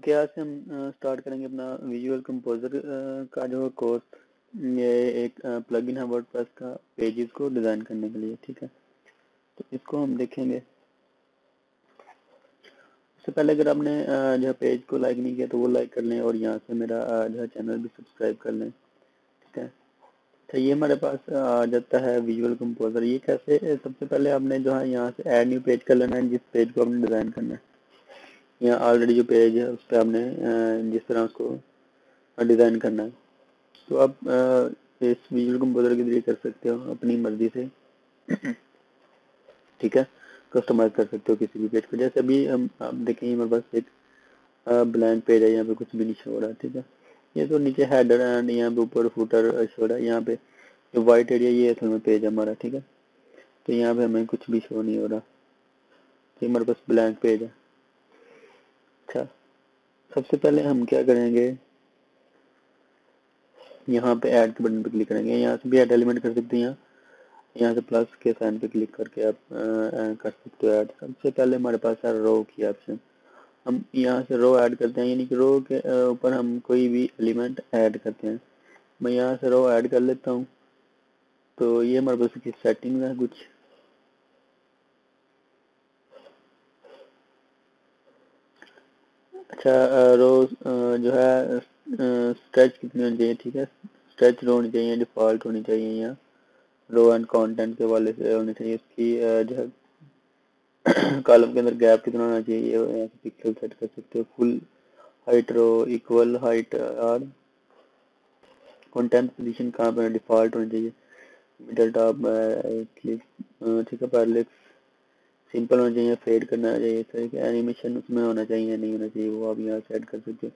Okay आज से हम स्टार्ट करेंगे अपना विजुअल कंपोजर का जो कोर्स ये एक प्लगइन है वर्डप्रेस का पेजेस को डिज़ाइन करने के लिए, ठीक है? तो इसको हम देखेंगे। उससे पहले अगर आपने जो पेज को लाइक नहीं किया तो वो लाइक कर लें और यहाँ से मेरा जो है चैनल भी सब्सक्राइब कर लें, ठीक है? तो ये हमारे पास आ जाता है विजुअल कंपोजर ये कैसे, सबसे पहले आपने जो है यहाँ से ऐड न्यू पेज कर लेना है, जिस पेज को आपने डिज़ाइन करना है। यहाँ ऑलरेडी जो पेज है, उस पर आपने जिस तरह उसको डिज़ाइन करना है। तो आप इस विजुअल कंपोजर के ज़रिए कर सकते हो, अपनी मर्ज़ी से। ठीक है? कस्टमाइज कर सकते हो किसी भी पेज को। जैसे अभी हम, आप देखेंगे मेरे पास एक ब्लैंक पेज है, यहाँ पे कुछ भी नहीं शो रहा, ठीक है? ये तो नीचे हेडर एंड यहाँ पे ऊपर फुटर शो रहा है। यहाँ पे जो वाइट एरिया ये असल में पेज हमारा, ठीक है? तो यहाँ पे हमें कुछ भी शो नहीं हो रहा। ये हमारे पास ब्लैंक पेज है। अच्छा। सबसे पहले हम क्या करेंगे? यहाँ पे ऐड के बटन पे क्लिक करेंगे। यहाँ से भी ऐड एलिमेंट कर सकते हैं यहाँ से प्लस के साइन पे क्लिक करके आप आ, आ, कर सकते हो ऐड सबसे पहले हमारे पास है रो की ऑप्शन हम यहाँ से रो ऐड करते हैं। यानी कि रो के ऊपर हम कोई भी एलिमेंट ऐड करते हैं। मैं यहाँ से रो ऐड कर लेता हूँ। तो ये हमारे पास की सेटिंग है कुछ। अच्छा रो जो है स्ट्रेच कितनी होनी चाहिए, ठीक है? स्ट्रेच रो होनी चाहिए, डिफ़ॉल्ट होनी चाहिए यहाँ रो एंड कंटेंट के वाले से होनी चाहिए इसकी जो है कॉलम के अंदर गैप कितना होना चाहिए यहाँ से पिक्सल सेट कर सकते हो full height row equal height और कंटेंट पोजीशन कहाँ पर डिफ़ॉल्ट होनी चाहिए मिडल टॉप ठीक है पैरलेक्स सिंपल होना चाहिए फेड करना चाहिए, सही कि एनिमेशन उसमें होना चाहिए, नहीं होना चाहिए, वो आप यहाँ से ऐड कर सकते हो।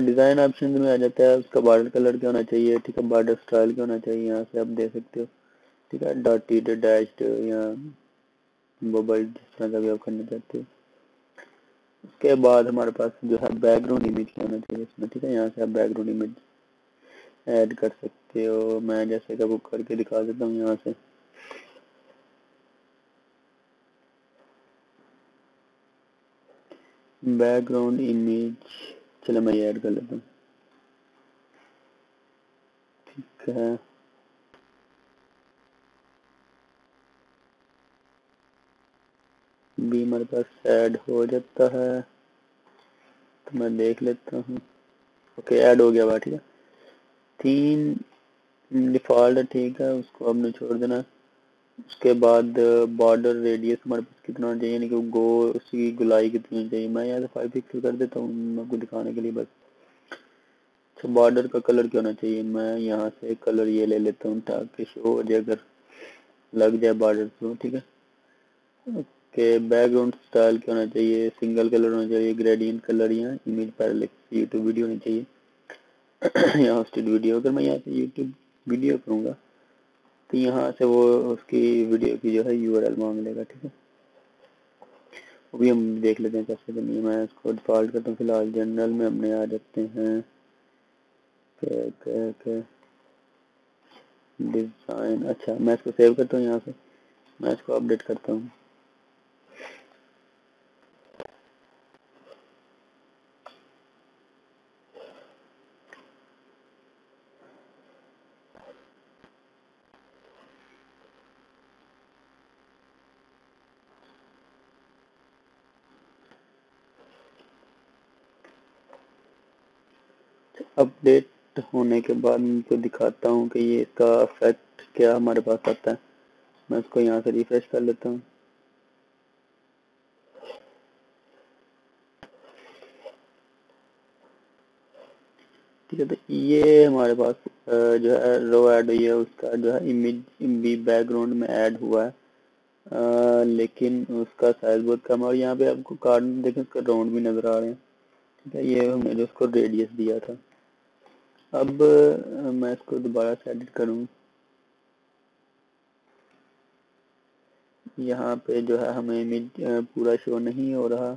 डिज़ाइन ऑप्शन में आ जाता है, उसका बॉर्डर कलर क्या होना चाहिए, ठीक है? बॉर्डर स्टाइल क्या होना चाहिए, यहाँ से आप दे सकते हो, ठीक है? डॉटेड डैश्ड या मोबाइल जिस तरह का भी आप करना चाहते हो। उसके बाद हमारे पास जो है बैकग्राउंड इमेज क्या होना चाहिए इसमें, ठीक है? यहाँ से आप बैकग्राउंड इमेज ऐड कर सकते हो। मैं जैसे का बुक करके दिखा देता हूँ यहाँ से। बैकग्राउंड इमेज चलो मैं ऐड कर लेता हूँ। ठीक है। भी हमारे पास ऐड हो जाता है तो मैं देख लेता हूँ। ओके ऐड हो गया बात, ठीक है। तीन डिफ़ॉल्ट ठीक है, उसको आपने छोड़ देना। उसके बाद बॉर्डर रेडियस हमारे पास कितना होना चाहिए, यानी कि गो उसकी गुलाई कितनी होनी चाहिए, मैं यहाँ से फाइव पिक्सल कर देता हूँ आपको दिखाने के लिए बस। अच्छा बॉर्डर का कलर क्या होना चाहिए? मैं यहाँ से कलर ये ले लेता हूँ ताकि शो हो जाए, अगर लग जाए बॉर्डर तो ठीक है? ओके बैकग्राउंड स्टाइल क्या होना चाहिए? सिंगल कलर होना चाहिए ग्रेडियंट कलर या इमेज पैरालेक्स यूट्यूब वीडियो होनी चाहिए। यहाँ होस्टेड वीडियो अगर मैं यहाँ से यूट्यूब वीडियो करूँगा तो यहाँ से वो उसकी वीडियो की जो है यू आर मांग लेगा, ठीक है? वो भी हम देख लेते हैं कैसे करनी है। मैं इसको डिफ़ॉल्ट करता हूँ, फ़िलहाल जनरल में हमने आ जाते हैं। डिज़ाइन अच्छा मैं इसको सेव करता हूँ यहाँ से। मैं इसको अपडेट करता हूँ। अपडेट होने के बाद उनको दिखाता हूँ कि ये इसका इफ़ेक्ट क्या हमारे पास आता है। मैं इसको यहाँ से रिफ्रेश कर लेता हूँ। ठीक है तो ये हमारे पास जो है रो ऐड हुई है उसका जो है इमेज भी बैकग्राउंड में ऐड हुआ है। आ, लेकिन उसका साइज़ बहुत कम है और यहाँ पे आपको कार्ड देखें उसका राउंड भी नज़र आ रहे हैं। ठीक है ये हमने जो उसको रेडियस दिया था। अब मैं इसको दोबारा से एडिट करूँ। यहाँ पे जो है हमें इमेज पूरा शो नहीं हो रहा।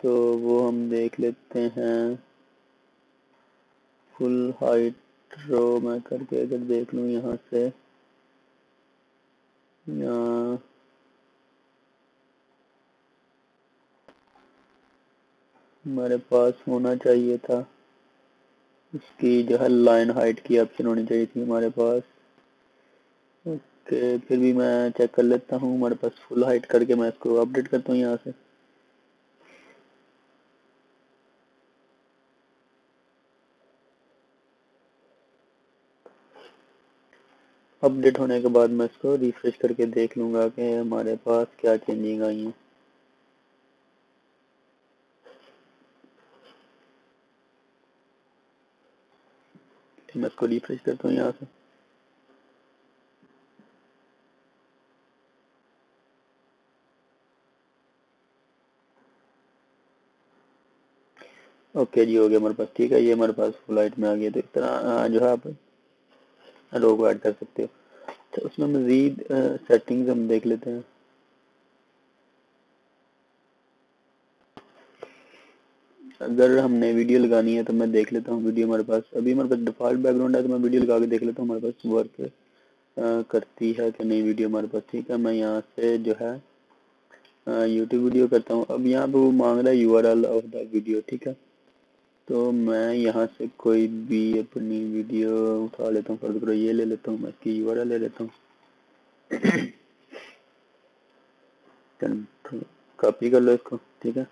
तो वो हम देख लेते हैं। फुल हाइट रो मैं करके अगर देख लूँ यहाँ से। यहाँ। हमारे पास होना चाहिए था। इसकी जो है लाइन हाइट की ऑप्शन होनी चाहिए थी हमारे पास। ओके फिर भी मैं चेक कर लेता हूँ, हमारे पास फुल हाइट करके मैं इसको अपडेट करता हूँ यहाँ से। अपडेट होने के बाद मैं इसको रिफ्रेश करके देख लूँगा कि हमारे पास क्या चेंजिंग आई हैं। मैं इसको रिफ्रेश करता हूँ यहाँ से। ओके जी, हो गया हमारे पास। ठीक है, ये हमारे पास फुल लाइट में आ गया। तो इस तरह जो है आप लोग ऐड कर सकते हो। तो उसमें मज़ीद सेटिंग्स हम देख लेते हैं। अगर हमने वीडियो लगानी है तो मैं देख लेता हूँ वीडियो हमारे पास। अभी हमारे पास डिफ़ॉल्ट बैकग्राउंड है तो मैं वीडियो लगा के देख लेता हूँ हमारे पास वर्क करती है कि नहीं वीडियो हमारे पास। ठीक है, मैं यहाँ से जो है यूट्यूब वीडियो करता हूँ। अब यहाँ पे वो मांग रहा है U R L of the video ठीक है? तो मैं यहाँ से कोई भी अपनी वीडियो उठा लेता हूँ फ़र्ज़ करो, ये ले लेता हूँ, मैं इसकी यू ले लेता हूँ। कॉपी कर लो इसको, ठीक है?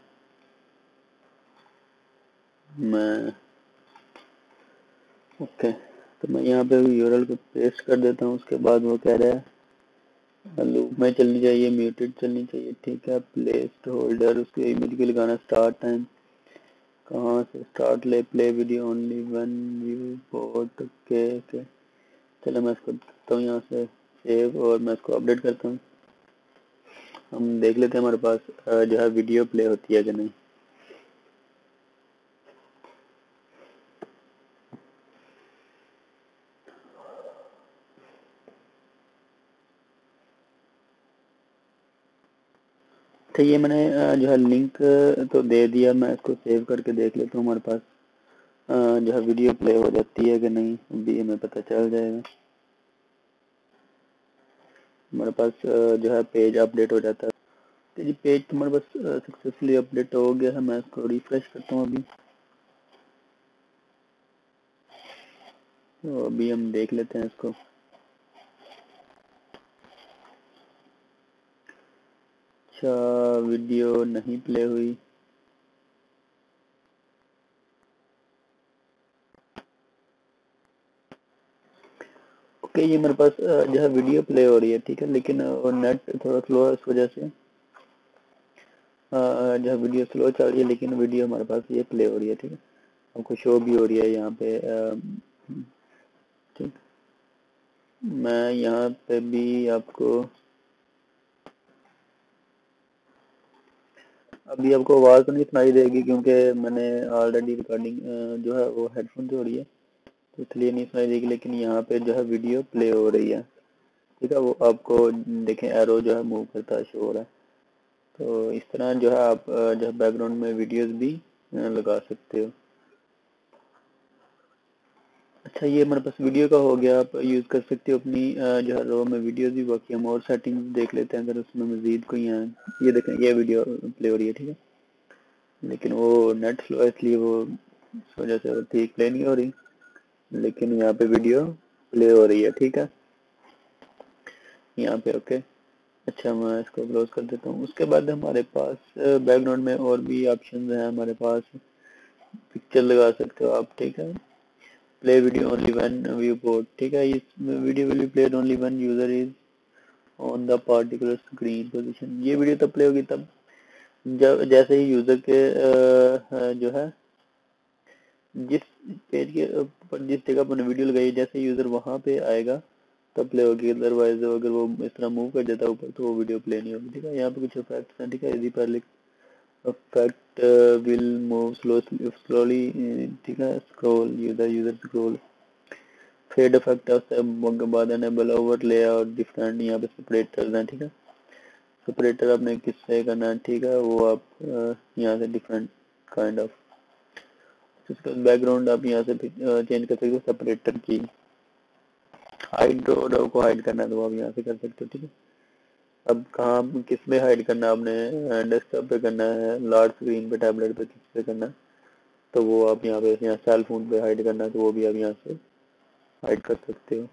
मैं ओके तो मैं यहाँ पे यूरल को पेस्ट कर देता हूँ, उसके बाद वो कह रहा है लूप में चलनी चाहिए म्यूटेड चलनी चाहिए, ठीक है प्लेस्ट होल्डर उसके इमेज के लगाना स्टार्ट टाइम कहाँ से? स्टार्ट ले play video only one port okay okay चलो, मैं इसको करता हूँ यहाँ से सेव और मैं इसको अपडेट करता हूँ। हम देख लेते हैं हमारे पास जो है वीडियो प्ले होती है कि नहीं। तो ये मैंने जो है लिंक तो दे दिया। मैं इसको सेव करके देख लेता हूँ, हमारे पास जो है वीडियो प्ले हो जाती है कि नहीं अभी हमें पता चल जाएगा। हमारे पास जो है पेज अपडेट हो जाता है। तो जी पेज तुम्हारे पास सक्सेसफुली अपडेट हो गया है। मैं इसको रिफ्रेश करता हूँ अभी। तो अभी हम देख लेते हैं इसको। अच्छा वीडियो नहीं प्ले हुई। ओके ये मेरे पास जो है वीडियो प्ले हो रही है, ठीक है, लेकिन नेट थोड़ा स्लो है इस वजह से। जो है वीडियो स्लो चल रही है, लेकिन वीडियो हमारे पास ये प्ले हो रही है, ठीक है। आपको शो भी हो रही है यहाँ पे ठीक। मैं यहाँ पे भी आपको अभी आपको आवाज़ तो नहीं सुनाई देगी क्योंकि मैंने ऑलरेडी रिकॉर्डिंग जो है वो हेडफोन से हो रही है तो इसलिए नहीं सुनाई देगी, लेकिन यहाँ पे जो है वीडियो प्ले हो रही है। ठीक है, वो आपको देखें एरो जो है मूव करता है शो हो रहा है। तो इस तरह जो है आप जो है बैकग्राउंड में वीडियोज़ भी लगा सकते हो। अच्छा ये हमारे पास वीडियो का हो गया, आप यूज़ कर सकते हो अपनी जो है रो में वीडियोस भी, बाकी हम और सेटिंग देख लेते हैं, अगर उसमें मज़ीद कोई हैं। ये देखें, ये वीडियो प्ले हो रही है, ठीक है? लेकिन वो नेट स्लो इसलिए वो इस वजह से ठीक प्ले नहीं हो रही, लेकिन यहाँ पे वीडियो प्ले हो रही है, ठीक है? यहाँ पे ओके अच्छा मैं इसको क्लोज कर देता हूँ। उसके बाद हमारे पास बैकग्राउंड में और भी ऑप्शन हैं, हमारे पास पिक्चर लगा सकते हो आप, ठीक है? Video only one viewport ठीक है? इस video will be played only one user is on the particular screen position ये वीडियो तब प्ले होगी तब, जब जैसे ही यूज़र के जो है, जिस पेज के ऊपर जिस जगह पर वीडियो लगाई, जैसे यूज़र वहाँ पे आएगा, तब प्ले होगी। अदरवाइज़ अगर वो इस तरह मूव कर जाता है ऊपर तो वो वीडियो प्ले नहीं होगी, ठीक है? यहाँ पे कुछ इफेक्ट्स हैं, ठीक है? इजी पर लिख effect uh, will move slowly slowly ठीक है scroll user user scroll. Fade effect के बाद एनेबल ओवरले और डिफरेंट यहाँ पे सेपरेटर हैं ठीक है? सेपरेटर आपने किससे करना है ठीक है वो आप यहाँ से डिफरेंट काइंड ऑफ़ इसका बैकग्राउंड आप यहाँ से चेंज कर सकते हो सेपरेटर की. हाइड को हाइड करना है तो आप यहाँ से कर सकते हो ठीक है? अब कहा किसमें हाइड करना है आपने? डेस्कटॉप पे करना है लार्ज स्क्रीन पे टैबलेट पे, किस पे करना है? तो वो आप यहाँ पे, यहाँ सेल फ़ोन पे हाइड करना है तो वो भी आप यहाँ से हाइड कर सकते हो।